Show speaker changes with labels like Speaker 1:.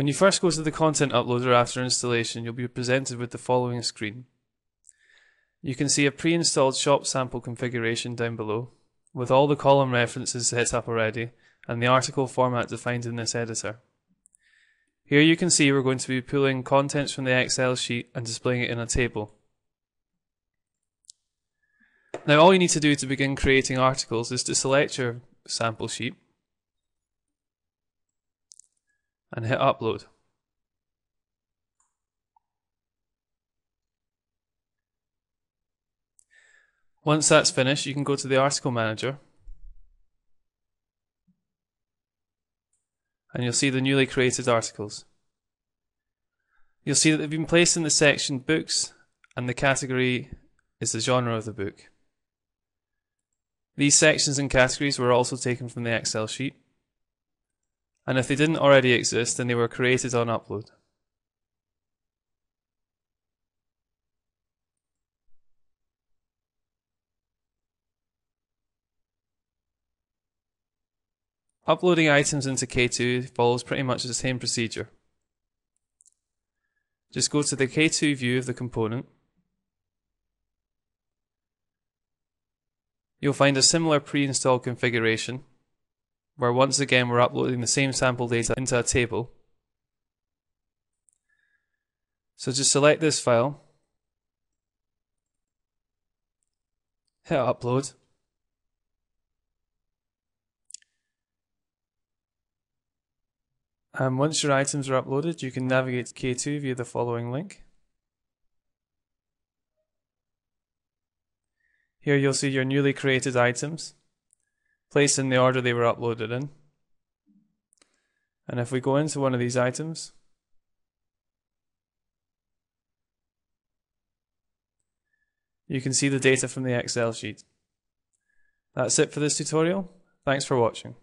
Speaker 1: When you first go to the content uploader after installation, you'll be presented with the following screen. You can see a pre-installed shop sample configuration down below, with all the column references set up already, and the article format defined in this editor. Here you can see we're going to be pulling contents from the Excel sheet and displaying it in a table. Now all you need to do to begin creating articles is to select your sample sheet and hit upload. Once that's finished, you can go to the article manager and you'll see the newly created articles. You'll see that they've been placed in the section books and the category is the genre of the book. These sections and categories were also taken from the Excel sheet and if they didn't already exist then they were created on upload. Uploading items into K2 follows pretty much the same procedure. Just go to the K2 view of the component. You'll find a similar pre-installed configuration where once again we're uploading the same sample data into a table. So just select this file, hit upload, And once your items are uploaded, you can navigate to K2 via the following link. Here you'll see your newly created items, placed in the order they were uploaded in. And if we go into one of these items, you can see the data from the Excel sheet. That's it for this tutorial. Thanks for watching.